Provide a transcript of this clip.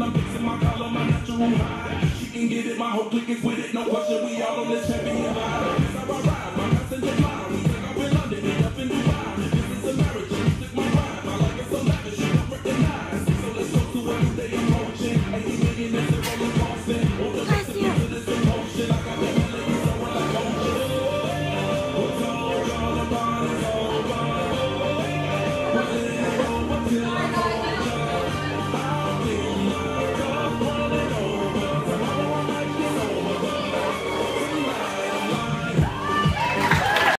and I'm fixing my collar, my natural high. She can get it, my whole clique is with it. No question, we all on this champion vibe.